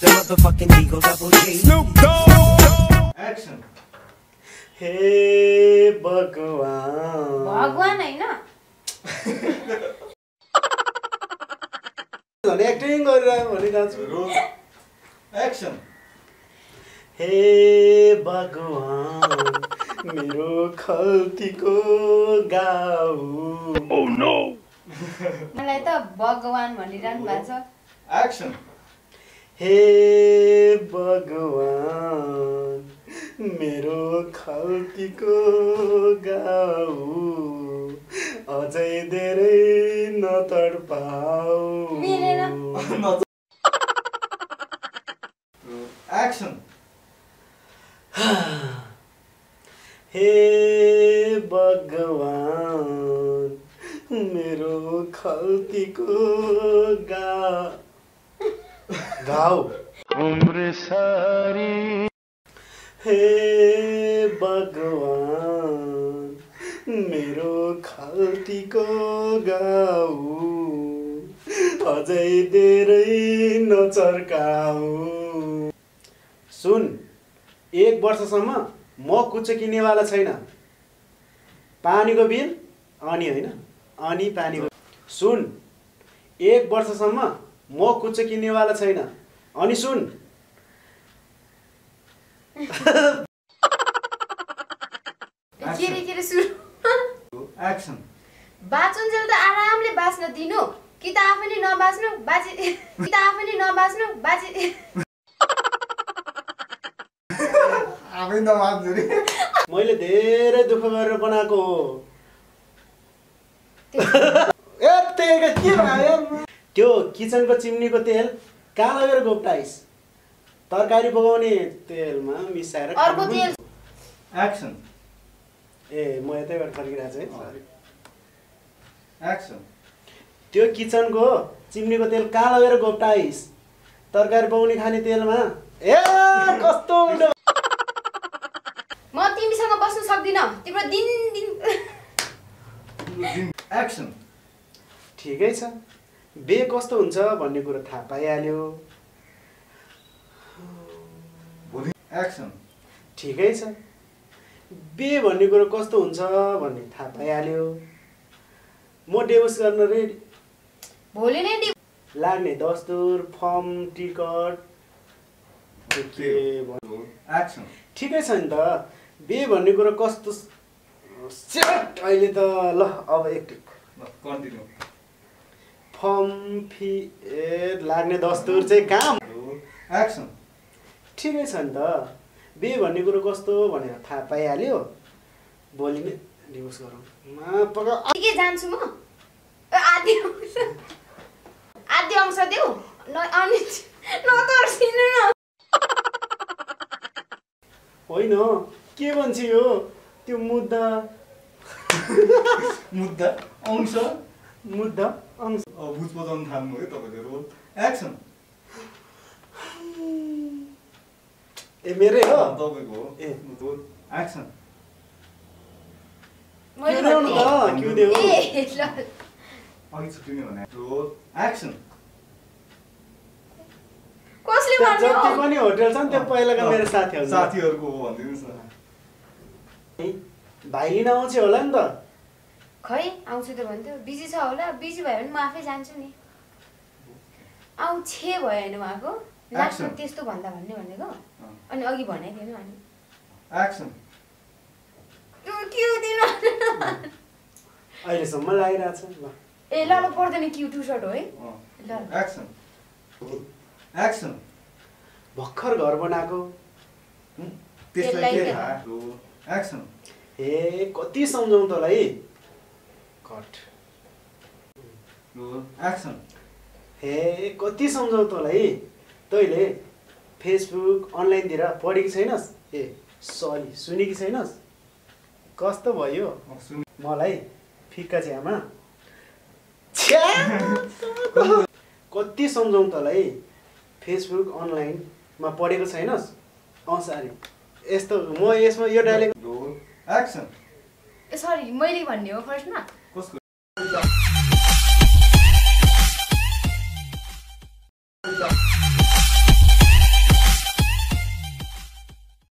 the motherfucking Eagle Double G. Action हे भगवान भगवान होइन। भने एक्टिङ गरेर भनिरहेको एक्सन हे भगवान मेरो खल्तीको गाउँ। मलाई त भगवान भनिरहनु भएको छ। एक्सन हे भगवान मेरो खल्तीको गाउँ अझै धेरै नतडपाऊ मिलेन। एक्सन हे भगवान मेरो खल्तीको गा घाउ हे भगवान मेरो खल्तीको गाउँ अझै धेरै नचर्काऊ सुन एक वर्षसम्म म कुच्चो किन्नेवाला छैन पानीको बिल अनि होइन अनि पानीको सुन एक वर्षसम्म म कुच्चो किन्नेवाला छैन। अनि सुन। बाँचुन्जेल त आरामले बाँच्न दिनु। कि त आफै नै नबाँच्नु बाजे कि त आफै नै नबाँच्नु बाजे आफै नमान्छु रे। मैले धेरै दुःख गरेर बनाएको हो। ए तेलको के भयो त्यो किचनको चिम्नीको तेल कहाँ लगेर घोप्टाइस तरकारी पकाउने तेलमा मिसाएर एक्सन ए म यतैबाट फर्किरहेको छु है एक्सन त्यो किचनको चिम्नीको तेल कहाँ लगेर घोप्टाइस तरकारी पकाउने खाने तेलमा। ए कस्तो म तिमीसँग बस्नु सक्दिनँ। तिम्रो दिन दिन एक्सन ठिकै छ। बे कस्तो हुन्छ भन्ने कुरो थाहा पाइहाल्यो। भोलि एक्सन ठिकै छ। बे भन्ने कुरो कस्तो हुन्छ भन्ने थाहा पाइहाल्यो। म डेभोस गर्न रेडी भोलि नै दि लाग्ने दस्तुर फर्म टिकट के एक्सन ठिकै छ नि त। बे भन्ने कुरो कस्तो सेट अहिले त ल अब एकटिक कन्टिन्यू। फर्म फी ए लाग्ने दस्तुर चाहिँ काम एक्सन ठिकै छ नि त। बे भन्ने कुरो कस्तो भनेर थाहा पाइहाल्यो। भोलि नै डिभोर्स गरौँ। मा पका के जान्छु म? आधी अंश। आधी अंश देऊ? न अनि नतर्सिनु न। होइन। के भन्छ यो? त्यो मुद्दा। मुद्दा? अंश? मुद्दा? अंश बजाउनु तपाईँले रोल एक्सन ए मेरै हो तपाईँको हो ए। रोल एक्सन अघि छुट्टिने भने रोल कसले जति पनि होटेल छ नि त्यो पहिलाका मेरो साथीहरू साथीहरूको हो भनिदिनुहोस् न भाइ लिन आउँछ होला नि त खै? आउँछु त भन्थ्यो बिजी छ होला बिजी भयो भने म आफै जान्छु नि। आउँछे भयो होइन उहाँको। लास्टमा. त्यस्तो भन्दा भन्ने भनेको। अनि अघि भनेको थिएन अनि अहिलेसम्म लागिरहेको छ। ल। ए ल ल पर्दैन क्यु टु सर्ट हो है। ल। एक्सन एक्सन भर्खर घर बनाएको। त्यसलाई के एक्सन ए कति सम्झाउँ तँलाई? कट एक्सन हे कति सम्झाउँ तँलाई? तैँले फेसबुक अनलाइनतिर पढेकी छैनस्? ए सरी सुनेकी छैनस्? कस्तो भयो? सुन। मलाई फिक्का छ्यामा छ्या! कति सम्झाउँ तँलाई फेसबुक अनलाइनमा पढेको छैनस्? अँ सारी। यस्तो म यसमा यो डाइलेक्ट एक्सन ए सरी मैले भन्ने हो फर्स्टमा